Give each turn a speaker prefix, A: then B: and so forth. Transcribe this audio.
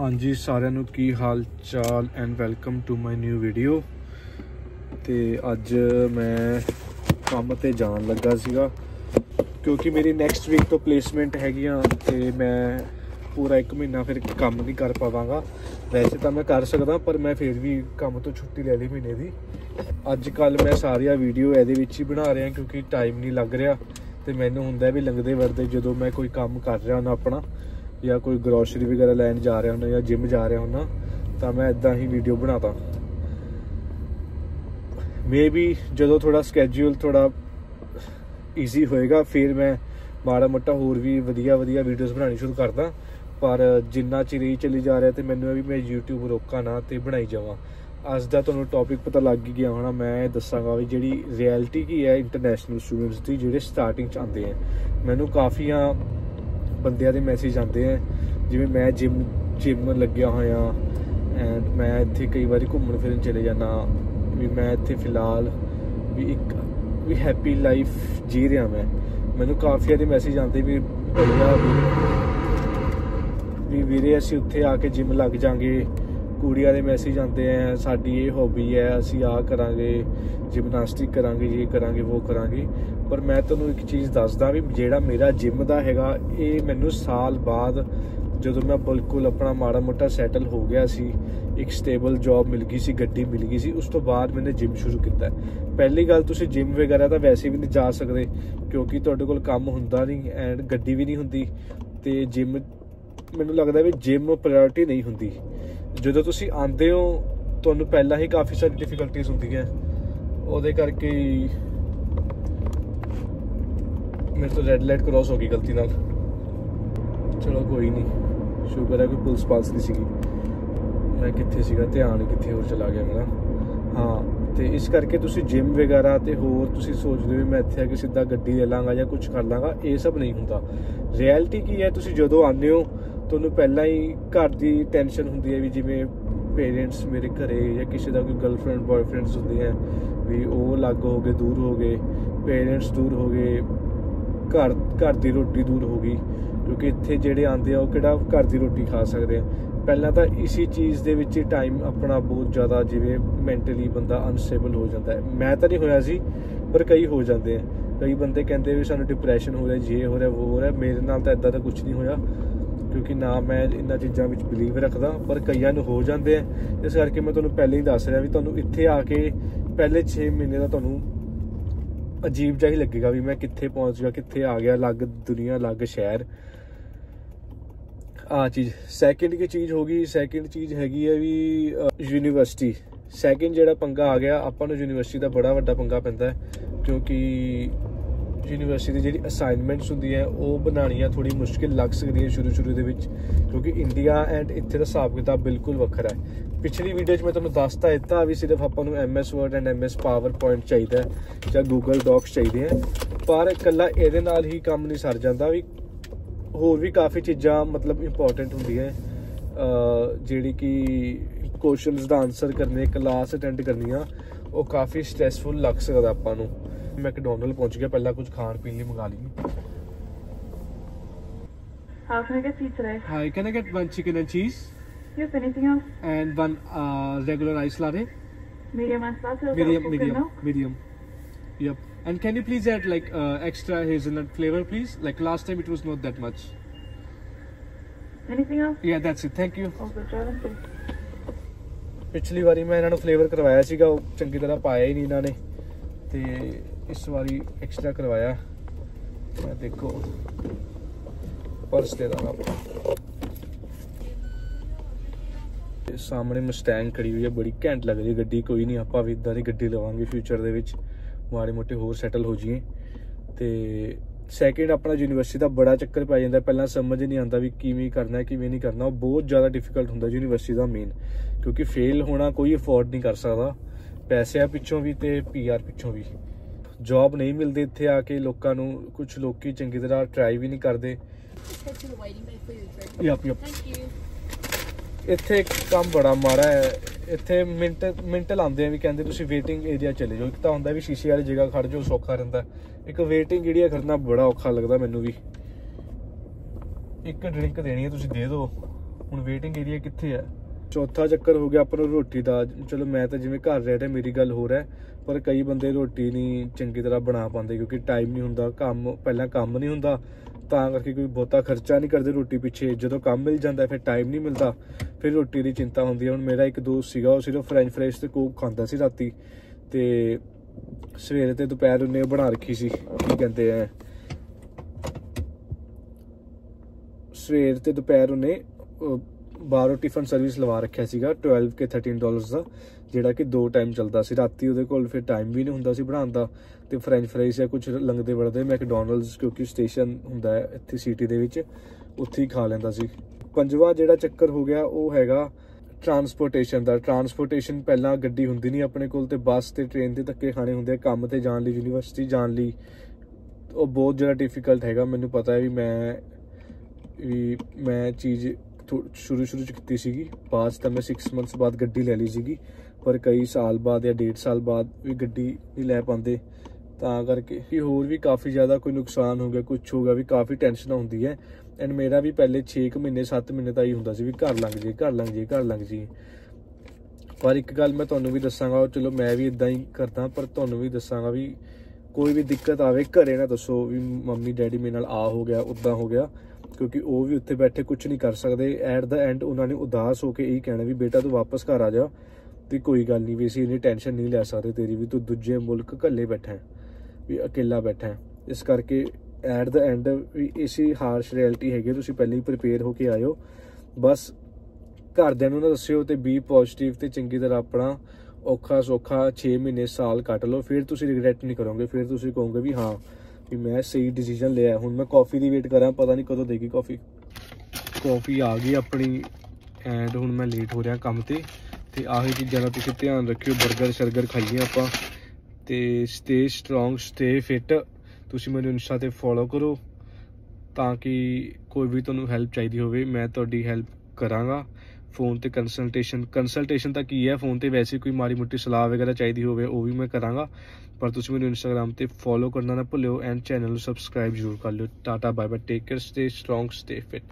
A: ਹਾਂਜੀ, ਸਾਰਿਆਂ ਨੂੰ ਕੀ ਹਾਲ ਚਾਲ and welcome to my new video ਤੇ ਅੱਜ ਮੈਂ ਕੰਮ ਤੇ ਜਾਣ ਲੱਗਾ ਸੀਗਾ, ਕਿਉਂਕਿ ਮੇਰੀ ਨੈਕਸਟ ਵੀਕ ਤੋਂ ਪਲੇਸਮੈਂਟ ਹੈਗੀਆਂ ਤੇ ਮੈਂ ਪੂਰਾ 1 ਮਹੀਨਾ ਫਿਰ ਕੰਮ ਨਹੀਂ ਕਰ ਪਾਵਾਂਗਾ। ਵੈਸੇ ਤਾਂ ਮੈਂ ਕਰ ਸਕਦਾ, ਪਰ ਮੈਂ ਫਿਰ ਵੀ ਕੰਮ ਤੋਂ ਛੁੱਟੀ ਲੈ ਲਈ ਮਹੀਨੇ ਦੀ। ਅੱਜ ਕੱਲ ਮੈਂ ਸਾਰੀਆਂ ਵੀਡੀਓ ਇਹਦੇ ਵਿੱਚ ਹੀ ਬਣਾ ਰਿਹਾ, ਕਿਉਂਕਿ ਟਾਈਮ ਨਹੀਂ ਲੱਗ ਰਿਹਾ। ਤੇ ਮੈਨੂੰ ਹੁੰਦਾ ਵੀ ਲੰਘਦੇ ਵਰਦੇ ਜਦੋਂ ਮੈਂ ਕੋਈ ਕੰਮ ਕਰ ਰਿਹਾ ਹਾਂ ਆਪਣਾ ਜਾਂ ਕੋਈ ਗਰੋਸਰੀ ਵਗੈਰਾ ਲੈਣ ਜਾ ਰਿਹਾ ਹੁੰਦਾ ਜਾਂ ਜਿਮ ਜਾ ਰਿਹਾ ਹੁੰਦਾ, ਤਾਂ ਮੈਂ ਇਦਾਂ ਹੀ ਵੀਡੀਓ ਬਣਾਤਾ। ਮੇਬੀ ਜਦੋਂ ਥੋੜਾ ਸਕੇਡਿਊਲ ਥੋੜਾ ਈਜ਼ੀ ਹੋਏਗਾ, ਫਿਰ ਮੈਂ ਮਾੜਾ ਮੋਟਾ ਹੋਰ ਵੀ ਵਧੀਆ ਵਧੀਆ ਵੀਡੀਓਜ਼ ਬਣਾਉਣੀ ਸ਼ੁਰੂ ਕਰਦਾ। ਪਰ ਜਿੰਨਾ ਚਿਰ ਇਹ ਚੱਲੀ ਜਾ ਰਿਹਾ ਤੇ ਮੈਨੂੰ ਇਹ ਵੀ ਮੈਂ YouTube ਰੋਕਾਂ ਨਾ ਤੇ ਬਣਾਈ ਜਾਵਾਂ। ਅੱਜ ਦਾ ਤੁਹਾਨੂੰ ਟੌਪਿਕ ਪਤਾ ਲੱਗ ਗਿਆ ਹੋਣਾ, ਮੈਂ ਦੱਸਾਂਗਾ ਵੀ ਜਿਹੜੀ ਰਿਐਲਿਟੀ ਕੀ ਹੈ ਇੰਟਰਨੈਸ਼ਨਲ ਸਟੂਡੈਂਟਸ ਦੀ, ਜਿਹੜੇ ਸਟਾਰਟਿੰਗ ਚ ਆਉਂਦੇ ਆ। ਮੈਨੂੰ ਕਾਫੀਆਂ ਬੰਦਿਆਂ ਦੇ ਮੈਸੇਜ ਆਉਂਦੇ ਆ। ਜਿਵੇਂ ਮੈਂ ਜਿਮ ਜਿਮ ਲੱਗਿਆ ਹੋਇਆ ਐਂਡ ਮੈਂ ਇੱਥੇ ਕਈ ਵਾਰੀ ਘੁੰਮਣ ਫਿਰਨ ਚਲੇ ਜਾਣਾ ਵੀ ਮੈਂ ਇੱਥੇ ਫਿਲਹਾਲ ਵੀ ਇੱਕ, ਵੀ ਹੈਪੀ ਲਾਈਫ ਜੀ ਰਿਹਾ ਮੈਂ। ਮੈਨੂੰ ਕਾਫੀਆਂ ਦੇ ਮੈਸੇਜ ਆਉਂਦੇ ਵੀ ਬੜੀਆ ਵੀ ਵੀਰੇ ਅਸੀਂ ਉੱਥੇ ਆ ਕੇ ਜਿਮ ਲੱਗ ਜਾਾਂਗੇ। ਕੁੜੀਆਂ ਦੇ ਮੈਸੇਜ ਆਉਂਦੇ ਆ, ਸਾਡੀ ਇਹ ਹੌਬੀ ਹੈ, ਅਸੀਂ ਆ ਕਰਾਂਗੇ ਜਿਮਨਾਸਟਿਕ ਕਰਾਂਗੇ ਇਹ ਕਰਾਂਗੇ ਉਹ ਕਰਾਂਗੇ। ਪਰ ਮੈਂ ਤੁਹਾਨੂੰ ਇੱਕ ਚੀਜ਼ ਦੱਸਦਾ ਵੀ ਜਿਹੜਾ ਮੇਰਾ ਜਿਮ ਦਾ ਹੈਗਾ, ਇਹ ਮੈਨੂੰ ਸਾਲ ਬਾਅਦ ਜਦੋਂ ਮੈਂ ਬਿਲਕੁਲ ਆਪਣਾ ਮਾੜਾ ਮੋਟਾ ਸੈਟਲ ਹੋ ਗਿਆ ਸੀ, ਇੱਕ ਸਟੇਬਲ ਜੌਬ ਮਿਲ ਗਈ ਸੀ, ਗੱਡੀ ਮਿਲ ਗਈ ਸੀ, ਉਸ ਤੋਂ ਬਾਅਦ ਮੈਨੇ ਜਿਮ ਸ਼ੁਰੂ ਕੀਤਾ। ਪਹਿਲੀ ਗੱਲ ਤੁਸੀਂ ਜਿਮ ਵਗੈਰਾ ਤਾਂ ਵੈਸੇ ਵੀ ਨਹੀਂ ਜਾ ਸਕਦੇ, ਕਿਉਂਕਿ ਤੁਹਾਡੇ ਕੋਲ ਕੰਮ ਹੁੰਦਾ ਨਹੀਂ ਐਂਡ ਗੱਡੀ ਵੀ ਨਹੀਂ ਹੁੰਦੀ ਤੇ ਜਿਮ ਮੈਨੂੰ ਲੱਗਦਾ ਵੀ ਜਿਮ ਪ੍ਰਾਇੋਰਟੀ ਨਹੀਂ ਹੁੰਦੀ। ਜਦੋਂ ਤੁਸੀਂ ਆਉਂਦੇ ਹੋ, ਤੁਹਾਨੂੰ ਪਹਿਲਾਂ ਹੀ ਕਾਫੀ ਸਾਰੀ ਡਿਫਿਕਲਟੀਆਂ ਹੁੰਦੀਆਂ। ਉਹਦੇ ਕਰਕੇ ਮੇਰੇ ਤੋਂ ਰੈੱਡ ਲਾਈਟ ਕ੍ਰਾਸ ਹੋ ਗਈ ਗਲਤੀ ਨਾਲ। ਚਲੋ ਕੋਈ ਨਹੀਂ ਸ਼ੁਕਰ ਹੈ ਕੋਈ ਪੁਲਿਸ ਪਾਸ ਨਹੀਂ ਸੀਗੀ। ਮੈਂ ਕਿੱਥੇ ਸੀਗਾ? ਧਿਆਨ ਕਿੱਥੇ ਹੋਰ ਚਲਾ ਗਿਆ ਮੇਰਾ। ਹਾਂ, ਤੇ ਇਸ ਕਰਕੇ ਤੁਸੀਂ ਜਿਮ ਵਗੈਰਾ ਤੇ ਹੋਰ ਤੁਸੀਂ ਸੋਚਦੇ ਹੋ ਮੈਂ ਇੱਥੇ ਆ ਕੇ ਸਿੱਧਾ ਗੱਡੀ ਲੈ ਲਾਂਗਾ ਜਾਂ ਕੁਝ ਕਰ ਲਾਂਗਾ, ਇਹ ਸਭ ਨਹੀਂ ਹੁੰਦਾ। ਰਿਐਲਿਟੀ ਕੀ ਹੈ? ਤੁਸੀਂ ਜਦੋਂ ਆਉਂਦੇ ਹੋ, ਤੁਹਾਨੂੰ ਪਹਿਲਾਂ ਹੀ ਘਰ ਦੀ ਟੈਨਸ਼ਨ ਹੁੰਦੀ ਹੈ ਵੀ ਜਿਵੇਂ ਪੇਰੈਂਟਸ ਮੇਰੇ ਘਰੇ ਜਾਂ ਕਿਸੇ ਦਾ ਕੋਈ ਗਰਲਫ੍ਰੈਂਡ ਬॉयਫ੍ਰੈਂਡਸ ਹੁੰਦੀ ਹੈ ਵੀ ਉਹ ਅਲੱਗ ਹੋ ਗਏ, ਦੂਰ ਹੋ ਗਏ ਪੇਰੈਂਟਸ ਦੂਰ ਹੋ ਗਏ ਘਰ ਘਰ ਦੀ ਰੋਟੀ ਦੂਰ ਹੋ ਗਈ, ਕਿਉਂਕਿ ਇੱਥੇ ਜਿਹੜੇ ਆਉਂਦੇ ਆ, ਉਹ ਕਿਹੜਾ ਘਰ ਦੀ ਰੋਟੀ ਖਾ ਸਕਦੇ ਆ। ਪਹਿਲਾਂ ਤਾਂ ਇਸੀ ਚੀਜ਼ ਦੇ ਵਿੱਚ ਟਾਈਮ ਆਪਣਾ ਬਹੁਤ ਜ਼ਿਆਦਾ ਜਿਵੇਂ ਮੈਂਟਲੀ ਬੰਦਾ ਅਨਸਟੇਬਲ ਹੋ ਜਾਂਦਾ ਹੈ। ਮੈਂ ਤਾਂ ਨਹੀਂ ਹੋਇਆ ਸੀ, ਪਰ ਕਈ ਹੋ ਜਾਂਦੇ ਆ। ਕਈ ਬੰਦੇ ਕਹਿੰਦੇ ਵੀ ਸਾਨੂੰ ਡਿਪਰੈਸ਼ਨ ਹੋ ਰਿਹਾ, ਜੇ ਹੋ ਰਿਹਾ ਉਹ ਹੋ ਰਿਹਾ। ਮੇਰੇ ਨਾਲ ਤਾਂ ਇਦਾਂ ਦਾ ਕੁਝ ਨਹੀਂ ਹੋਇਆ, ਕਿਉਂਕਿ ਨਾ ਮੈਂ ਇਹਨਾਂ ਚੀਜ਼ਾਂ ਵਿੱਚ ਬਲੀਵ ਰੱਖਦਾ, ਪਰ ਕਈਆਂ ਨੂੰ ਹੋ ਜਾਂਦੇ ਆ। ਇਸ ਕਰਕੇ ਮੈਂ ਤੁਹਾਨੂੰ ਪਹਿਲਾਂ ਹੀ ਦੱਸ ਰਿਹਾ ਵੀ ਤੁਹਾਨੂੰ ਇੱਥੇ ਆ ਕੇ ਪਹਿਲੇ 6 ਮਹੀਨੇ ਦਾ ਤੁਹਾਨੂੰ ਅਜੀਬ ਜਿਹਾ ਹੀ ਲੱਗੇਗਾ ਵੀ ਮੈਂ ਕਿੱਥੇ ਪਹੁੰਚ ਗਿਆ, ਕਿੱਥੇ ਆ ਗਿਆ, ਅਲੱਗ ਦੁਨੀਆ, ਅਲੱਗ ਸ਼ਹਿਰ। ਆ ਚੀਜ਼ ਸੈਕਿੰਡ ਕੀ ਚੀਜ਼ ਹੋ ਗਈ ਸੈਕਿੰਡ ਚੀਜ਼ ਹੈਗੀ ਹੈ ਵੀ ਯੂਨੀਵਰਸਿਟੀ ਸੈਕਿੰਡ ਜਿਹੜਾ ਪੰਗਾ ਆ ਗਿਆ, ਆਪਾਂ ਨੂੰ ਯੂਨੀਵਰਸਿਟੀ ਦਾ ਬੜਾ ਵੱਡਾ ਪੰਗਾ ਪੈਂਦਾ ਹੈ, ਕਿਉਂਕਿ ਯੂਨੀਵਰਸਿਟੀ ਦੀ ਜਿਹੜੀ ਅਸਾਈਨਮੈਂਟਸ ਹੁੰਦੀਆਂ ਉਹ ਬਣਾਉਣੀਆਂ ਥੋੜੀ ਮੁਸ਼ਕਿਲ ਲੱਗ ਸਕਦੀ ਹੈ ਸ਼ੁਰੂ ਸ਼ੁਰੂ ਦੇ ਵਿੱਚ, ਕਿਉਂਕਿ ਇੰਡੀਆ ਐਂਡ ਇੱਥੇ ਦਾ ਹਿਸਾਬ ਕਿਤਾਬ ਬਿਲਕੁਲ ਵੱਖਰਾ ਹੈ। ਪਿਛਲੀ ਵੀਡੀਓ 'ਚ ਮੈਂ ਤੁਹਾਨੂੰ ਦੱਸਤਾ ਦਿੱਤਾ ਵੀ ਸਿਰਫ ਆਪਾਂ ਨੂੰ MS Word and MS PowerPoint ਚਾਹੀਦਾ ਹੈ, ਜਾਂ Google Docs ਚਾਹੀਦੇ ਆ ਪਰ ਇਕੱਲਾ ਇਹਦੇ ਨਾਲ ਹੀ ਕੰਮ ਨਹੀਂ ਸਰ ਜਾਂਦਾ। ਵੀ ਹੋਰ ਵੀ ਕਾਫੀ ਚੀਜ਼ਾਂ ਮਤਲਬ ਇੰਪੋਰਟੈਂਟ ਹੁੰਦੀਆਂ ਜਿਹੜੀ ਕਿ ਕੁਐਸਚਨਸ ਦਾ ਆਨਸਰ ਕਰਨੇ ਕਲਾਸ ਅਟੈਂਡ ਕਰਨੀਆਂ, ਉਹ ਕਾਫੀ ਸਟ੍ਰੈਸਫੁਲ ਲੱਗ ਸਕਦਾ ਆਪਾਂ ਨੂੰ। ਮੈਕਡੋਨਲਡ ਪਹੁੰਚ ਗਿਆ ਪਹਿਲਾਂ ਕੁਝ ਖਾਣ ਪੀਣ ਲਈ ਮੰਗਾ ਲਈਏ
B: How can I get you today?
A: Hi, can I get one chicken and cheese
B: Yes, anything else?
A: and one uh, regular ice latte?
B: Medium and latte? or
A: Medium,
B: coconut
A: medium,
B: milk?
A: medium. Yep. And can you please add like uh, extra hazelnut flavor, please? Like last time, it was not that much.
B: Anything else?
A: Yeah, that's it. Thank you.
B: Also, driving please.
A: ਪਿਛਲੀ ਵਾਰੀ ਮੈਂ ਇਹਨਾਂ ਨੂੰ flavour ਕਰਵਾਇਆ ਸੀਗਾ ਉਹ ਚੰਗੀ ਤਰ੍ਹਾਂ ਪਾਇਆ ਹੀ ਨਹੀਂ ਇਹਨਾਂ ਨੇ ਤੇ ਇਸ ਵਾਰੀ ਐਕਸਟਰਾ ਕਰਵਾਇਆ। ਮੈਂ ਦੇਖੋ ਪਰਸ ਦੇ ਦਾਂਗਾ ਆਪਣਾ। ਤੇ ਸਾਹਮਣੇ ਮਸਟੈਂਗ ਖੜੀ ਹੋਈ ਹੈ, ਬੜੀ ਘੈਂਟ ਲੱਗ ਰਹੀ ਹੈ ਗੱਡੀ, ਕੋਈ ਨਹੀਂ, ਆਪਾਂ ਵੀ ਇਦਾਂ ਦੀ ਗੱਡੀ ਲਵਾਂਗੇ ਫਿਊਚਰ ਦੇ ਵਿੱਚ। ਮਾੜੇ ਮੋਟੇ ਹੋਰ ਸੈਟਲ ਹੋ ਜਾਈਏ। ਤੇ ਸੈਕਿੰਡ ਆਪਣਾ ਯੂਨੀਵਰਸਿਟੀ ਦਾ ਬੜਾ ਚੱਕਰ ਪੈ ਜਾਂਦਾ, ਪਹਿਲਾਂ ਸਮਝ ਨਹੀਂ ਆਉਂਦਾ ਵੀ ਕਿਵੇਂ ਕਰਨਾ ਹੈ, ਕਿਵੇਂ ਨਹੀਂ ਕਰਨਾ। ਉਹ ਬਹੁਤ ਜ਼ਿਆਦਾ ਡਿਫਿਕਲਟ ਹੁੰਦਾ ਯੂਨੀਵਰਸਿਟੀ ਦਾ ਮੇਨ ਕਿਉਂਕਿ ਫੇਲ ਹੋਣਾ ਕੋਈ ਅਫੋਰਡ ਨਹੀਂ ਕਰ ਸਕਦਾ। ਪੈਸਿਆਂ ਪਿੱਛੋਂ ਵੀ ਤੇ ਪੀਆਰ ਪਿੱਛੋਂ ਵੀ। ਜੌਬ ਨਹੀਂ ਮਿਲਦੀ ਇੱਥੇ ਆ ਕੇ ਲੋਕਾਂ ਨੂੰ ਕੁਝ ਲੋਕੀ ਚੰਗੀ ਤਰ੍ਹਾਂ ਟਰਾਈ ਵੀ ਨਹੀਂ ਕਰਦੇ. ਯਪ ਯਪ. ਇੱਥੇ ਕੰਮ ਬੜਾ ਮਾੜਾ ਹੈ। ਇੱਥੇ ਮਿੰਟ ਮਿੰਟ ਲਾਉਂਦੇ ਆ ਵੀ ਕਹਿੰਦੇ ਤੁਸੀਂ ਵੇਟਿੰਗ ਏਰੀਆ ਚਲੇ ਜਾਓ। ਇੱਕ ਤਾਂ ਹੁੰਦਾ ਵੀ ਸ਼ੀਸ਼ੇ ਵਾਲੀ ਜਗ੍ਹਾ ਖੜ ਜਾਓ ਸੌਖਾ ਰਹਿੰਦਾ। ਇੱਕ ਵੇਟਿੰਗ ਏਰੀਆ ਖੜਨਾ ਬੜਾ ਔਖਾ ਲੱਗਦਾ ਮੈਨੂੰ ਵੀ। ਇੱਕ ਡਰਿੰਕ ਦੇਣੀ ਹੈ ਤੁਸੀਂ ਦੇ ਦਿਓ। ਹੁਣ ਵੇਟਿੰਗ ਏਰੀਆ ਕਿੱਥੇ ਹੈ? ਚੌਥਾ ਚੱਕਰ ਹੋ ਗਿਆ ਆਪਾਂ ਨੂੰ ਰੋਟੀ ਦਾ। ਚਲੋ ਮੈਂ ਤਾਂ ਜਿਵੇਂ ਘਰ ਰਹਿ ਰਿਹਾ, ਮੇਰੀ ਗੱਲ ਹੋਰ ਹੈ ਪਰ ਕਈ ਬੰਦੇ ਰੋਟੀ ਨਹੀਂ ਚੰਗੀ ਤਰ੍ਹਾਂ ਬਣਾ ਪਾਉਂਦੇ ਕਿਉਂਕਿ ਟਾਈਮ ਨਹੀਂ ਹੁੰਦਾ, ਕੰਮ, ਪਹਿਲਾਂ ਕੰਮ ਨਹੀਂ ਹੁੰਦਾ। ਤਾਂ ਕਰਕੇ ਕੋਈ ਬਹੁਤਾ ਖਰਚਾ ਨਹੀਂ ਕਰਦੇ ਰੋਟੀ ਪਿੱਛੇ। ਜਦੋਂ ਕੰਮ ਮਿਲ ਜਾਂਦਾ, ਫਿਰ ਟਾਈਮ ਨਹੀਂ ਮਿਲਦਾ, ਫਿਰ ਰੋਟੀ ਦੀ ਚਿੰਤਾ ਹੁੰਦੀ ਹੈ। ਹੁਣ ਮੇਰਾ ਇੱਕ ਦੋਸਤ ਸੀਗਾ, ਉਹ ਸਿਰਫ ਫ੍ਰੈਂਚ ਫਰਾਈਜ਼ ਤੇ ਕੋਕ ਖਾਂਦਾ ਸੀ ਰਾਤੀ ਤੇ ਸਵੇਰੇ ਤੇ ਦੁਪਹਿਰ ਉਹਨੇ ਬਣਾ ਰੱਖੀ ਸੀ, ਕੀ ਕਹਿੰਦੇ ਆ। ਸਵੇਰ ਤੇ ਦੁਪਹਿਰ ਉਹਨੇ ਬਾਹਰੋਂ ਟਿਫਨ ਸਰਵਿਸ ਲਵਾ ਰੱਖਿਆ ਸੀਗਾ 12 ਕੇ 13 ਡਾਲਰਸ ਦਾ, ਜਿਹੜਾ ਕਿ ਦੋ ਟਾਈਮ ਚੱਲਦਾ ਸੀ। ਰਾਤੀ ਉਹਦੇ ਕੋਲ ਫਿਰ ਟਾਈਮ ਵੀ ਨਹੀਂ ਹੁੰਦਾ ਸੀ ਬਣਾਉਣ ਦਾ, ਤੇ ਫ੍ਰੈਂਚ ਫਰਾਈਜ਼ ਜਾਂ ਕੁਝ ਲੰਗਦੇ ਵੜਦੇ ਮੈਕਡੋਨਲਡਸ ਕਿਉਂਕਿ ਸਟੇਸ਼ਨ ਹੁੰਦਾ ਹੈ ਇੱਥੇ ਸਿਟੀ ਦੇ ਵਿੱਚ, ਉੱਥੇ ਹੀ ਖਾ ਲੈਂਦਾ ਸੀ। ਪੰਜਵਾਂ ਜਿਹੜਾ ਚੱਕਰ ਹੋ ਗਿਆ, ਉਹ ਹੈਗਾ ਟਰਾਂਸਪੋਰਟੇਸ਼ਨ ਦਾ। ਟਰਾਂਸਪੋਰਟੇਸ਼ਨ ਪਹਿਲਾਂ ਗੱਡੀ ਹੁੰਦੀ ਨਹੀਂ ਆਪਣੇ ਕੋਲ ਤੇ ਬੱਸ ਤੇ ਟ੍ਰੇਨ ਦੇ ਧੱਕੇ ਖਾਣੇ ਹੁੰਦੇ ਕੰਮ ਤੇ ਜਾਣ ਲਈ ਯੂਨੀਵਰਸਿਟੀ ਜਾਣ ਲਈ। ਉਹ ਬਹੁਤ ਜ਼ਿਆਦਾ ਡਿਫਿਕਲਟ ਹੈਗਾ, ਮੈਨੂੰ ਪਤਾ ਹੈ ਵੀ ਮੈਂ ਵੀ ਮੈਂ ਚੀਜ਼ ਸ਼ੁਰੂ ਸ਼ੁਰੂ ਚ ਕੀਤੀ ਸੀਗੀ। ਬਾਅਦ ਤਾਂ ਮੈਂ 6 ਮੰਥਸ ਬਾਅਦ ਗੱਡੀ ਲੈ ਲਈ ਸੀਗੀ। ਪਰ ਕਈ ਸਾਲ ਬਾਅਦ ਜਾਂ ਡੇਢ ਸਾਲ ਬਾਅਦ ਵੀ ਗੱਡੀ ਨਹੀਂ ਲੈ ਪਾਉਂਦੇ। ਤਾਂ ਕਰਕੇ ਵੀ ਹੋਰ ਵੀ ਕਾਫੀ ਜ਼ਿਆਦਾ ਕੋਈ ਨੁਕਸਾਨ ਹੋ ਗਿਆ ਕੁਝ ਹੋ ਗਿਆ, ਵੀ ਕਾਫੀ ਟੈਨਸ਼ਨ ਹੁੰਦੀ ਹੈ। ਐਂਡ ਮੇਰਾ ਵੀ ਪਹਿਲੇ 6 ਮਹੀਨੇ 7 ਮਹੀਨੇ ਤਾਂ ਹੀ ਹੁੰਦਾ ਸੀ ਵੀ ਘਰ ਲੰਘ ਜੇ ਘਰ ਲੰਘ ਜੇ ਘਰ ਲੰਘ ਜੇ ਪਰ ਇੱਕ ਗੱਲ ਮੈਂ ਤੁਹਾਨੂੰ ਵੀ ਦੱਸਾਂਗਾ, ਉਹ ਚਲੋ ਮੈਂ ਵੀ ਇਦਾਂ ਹੀ ਕਰਦਾ, ਪਰ ਤੁਹਾਨੂੰ ਵੀ ਦੱਸਾਂਗਾ ਵੀ ਕੋਈ ਵੀ ਦਿੱਕਤ ਆਵੇ, ਘਰੇ ਨਾ ਦੱਸੋ ਵੀ ਮੰਮੀ, ਡੈਡੀ ਮੇਰੇ ਨਾਲ ਆ ਹੋ ਗਿਆ ਉਦਾਂ ਹੋ ਗਿਆ। ਕਿਉਂਕਿ ਉਹ ਵੀ ਉੱਥੇ ਬੈਠੇ ਕੁਝ ਨਹੀਂ ਕਰ ਸਕਦੇ। ਐਟ ਦਾ ਐਂਡ ਉਹਨਾਂ ਨੇ ਉਦਾਸ ਹੋ ਕੇ ਇਹੀ ਕਹਿਣਾ ਵੀ ਬੇਟਾ ਤੂੰ ਵਾਪਸ ਘਰ ਆ ਜਾ ਤੇ ਕੋਈ ਗੱਲ ਨਹੀਂ ਵੀ ਅਸੀਂ ਇੰਨੀ ਟੈਨਸ਼ਨ ਨਹੀਂ ਲੈ ਸਕਦੇ ਤੇਰੀ ਵੀ ਤੂੰ ਦੂਜੇ ਮੁਲਕ ਇਕੱਲੇ ਬੈਠਾ ਹੈ, ਵੀ ਇਕੱਲਾ ਬੈਠਾ ਹੈ। ਇਸ ਕਰਕੇ ਐਟ ਦਾ ਐਂਡ ਵੀ ਇਸੀ ਹਾਰਸ਼ ਰਿਐਲਿਟੀ ਹੈਗੀ ਤੁਸੀਂ ਪਹਿਲਾਂ ਹੀ ਪ੍ਰਿਪੇਅਰ ਹੋ ਕੇ ਆਇਓ। ਬਸ ਘਰਦਿਆਂ ਨੂੰ ਨਾ ਦੱਸਿਓ ਤੇ ਬੀ ਪੋਜ਼ਿਟਿਵ ਤੇ ਚੰਗੀ ਤਰ੍ਹਾਂ ਆਪਣਾ ਔਖਾ ਸੌਖਾ 6 ਮਹੀਨੇ ਸਾਲ ਕੱਟ ਲਓ, ਫਿਰ ਤੁਸੀਂ ਰਿਗਰੈਟ ਨਹੀਂ ਕਰੋਗੇ, ਫਿਰ ਤੁਸੀਂ ਕਹੋਗੇ ਵੀ ਹਾਂ ਵੀ ਮੈਂ ਸਹੀ ਡਿਸੀਜਨ ਲਿਆ ਹੁਣ ਮੈਂ ਕਾਫੀ ਦੀ ਵੇਟ ਕਰਾਂ, ਪਤਾ ਨਹੀਂ ਕਦੋਂ ਦੇਗੀ ਕਾਫੀ ਕਾਫੀ ਆ ਗਈ ਆਪਣੀ ਐਂਡ ਹੁਣ ਮੈਂ ਲੇਟ ਹੋ ਰਿਹਾ ਕੰਮ ਤੇ। ਤੇ ਆਹੀ ਚੀਜ਼ਾਂ ਦਾ ਤੁਸੀਂ ਧਿਆਨ ਰੱਖਿਓ 버ਗਰ ਸ਼ਰਗਰ ਖਾਈਏ ਆਪਾਂ। ਤੇ ਸਟੇ ਸਟਰੋਂਗ ਸਟੇ ਫਿਟ ਤੁਸੀਂ ਮੈਨੂੰ ਇੰਸਟਾ ਤੇ ਫੋਲੋ ਕਰੋ, ਤਾਂ ਕਿ ਕੋਈ ਵੀ ਤੁਹਾਨੂੰ ਹੈਲਪ ਚਾਹੀਦੀ ਹੋਵੇ, ਮੈਂ ਤੁਹਾਡੀ ਹੈਲਪ ਕਰਾਂਗਾ। ਫੋਨ ਤੇ ਕੰਸਲਟੇਸ਼ਨ ਕੰਸਲਟੇਸ਼ਨ ਤਾਂ ਕੀ ਹੈ? ਫੋਨ ਤੇ ਵੈਸੇ ਕੋਈ ਮਾੜੀ ਮੁੱਟੀ ਸਲਾਹ ਵਗੈਰਾ ਚਾਹੀਦੀ ਹੋਵੇ, ਉਹ ਵੀ ਮੈਂ ਕਰਾਂਗਾ। ਪਰ ਤੁਸੀਂ ਮੈਨੂੰ ਇੰਸਟਾਗ੍ਰam ਤੇ ਫੋਲੋ ਕਰਨਾ ਨਾ ਭੁੱਲਿਓ ਐਂਡ ਚੈਨਲ ਨੂੰ ਸਬਸਕ੍ਰਾਈਬ ਜ਼ਰੂਰ ਕਰ ਲਿਓ। Tata bye bye take care stay strong stay fit